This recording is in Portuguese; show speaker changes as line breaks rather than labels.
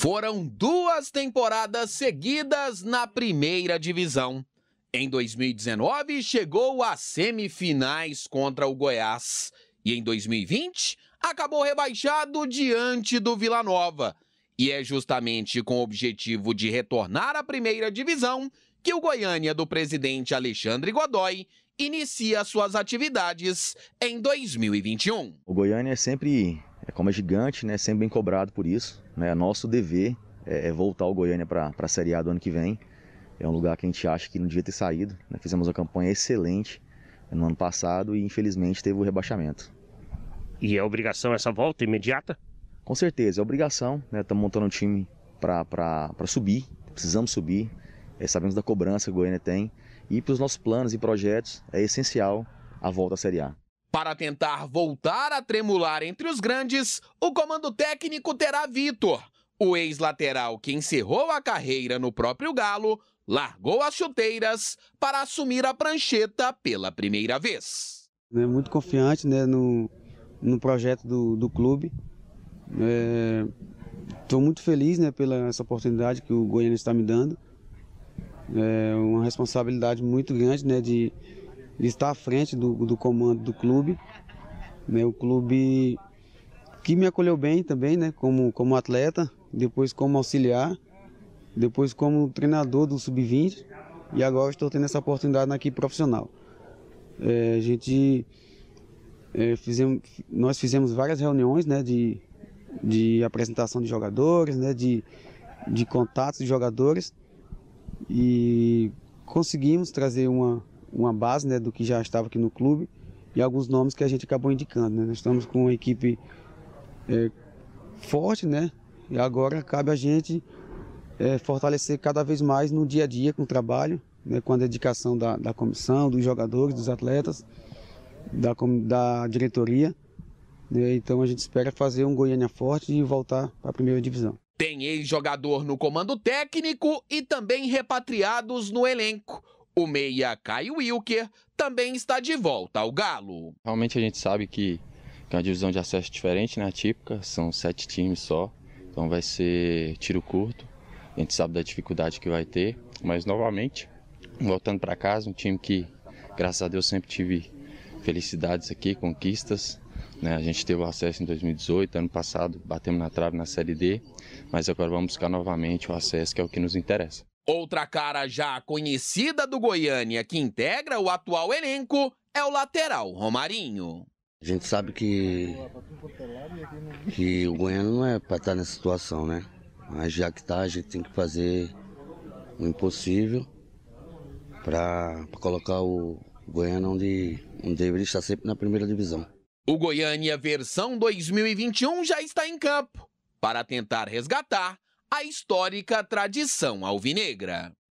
Foram duas temporadas seguidas na primeira divisão. Em 2019, chegou às semifinais contra o Goiás. E em 2020, acabou rebaixado diante do Vila Nova. E é justamente com o objetivo de retornar à primeira divisão que o Goiânia do presidente Alexandre Godoy inicia suas atividades em 2021.
O Goiânia é sempre, é como é gigante, né, sempre bem cobrado por isso. Né, nosso dever é, é voltar o Goiânia para a Série A do ano que vem. É um lugar que a gente acha que não devia ter saído. Né, fizemos uma campanha excelente no ano passado e infelizmente teve o rebaixamento.
E é obrigação essa volta imediata?
Com certeza, é obrigação. Estamos né, montando um time para subir, precisamos subir. É, sabemos da cobrança que o Goiânia tem. E para os nossos planos e projetos é essencial a volta à Série A.
Para tentar voltar a tremular entre os grandes, o comando técnico terá Vitor, o ex-lateral que encerrou a carreira no próprio Galo, largou as chuteiras para assumir a prancheta pela primeira vez.
É muito confiante né, no, no projeto do, do clube. Estou é, muito feliz né, pela essa oportunidade que o Goiânia está me dando. É uma responsabilidade muito grande né, de, de estar à frente do, do comando do clube. Né, o clube que me acolheu bem também, né, como, como atleta, depois como auxiliar, depois como treinador do sub-20 e agora estou tendo essa oportunidade na equipe profissional. É, a gente é, fizemos, nós fizemos várias reuniões né, de, de apresentação de jogadores, né, de, de contatos de jogadores. E conseguimos trazer uma, uma base né, do que já estava aqui no clube e alguns nomes que a gente acabou indicando. Né? Nós estamos com uma equipe é, forte, né? E agora cabe a gente é, fortalecer cada vez mais no dia a dia com o trabalho, né, com a dedicação da, da comissão, dos jogadores, dos atletas, da, da diretoria. Né? Então a gente espera fazer um Goiânia forte e voltar para a primeira divisão.
Tem ex-jogador no comando técnico e também repatriados no elenco. O meia Caio Wilker também está de volta ao Galo.
Realmente a gente sabe que, é uma divisão de acesso diferente, né? Típica, são sete times só. Então vai ser tiro curto. A gente sabe da dificuldade que vai ter. Mas novamente, voltando para casa, um time que, graças a Deus, sempre tive felicidades aqui, conquistas. Né? A gente teve o acesso em 2018, ano passado batemos na trave na Série D, mas agora vamos buscar novamente o acesso, que é o que nos interessa.
Outra cara já conhecida do Goiânia que integra o atual elenco é o lateral Romarinho.
A gente sabe que, que o Goiânia não é para estar nessa situação, né? Mas já que está, a gente tem que fazer o impossível para colocar o Goiânia onde, onde deveria estar sempre na primeira divisão.
O Goiânia versão 2021 já está em campo para tentar resgatar a histórica tradição alvinegra.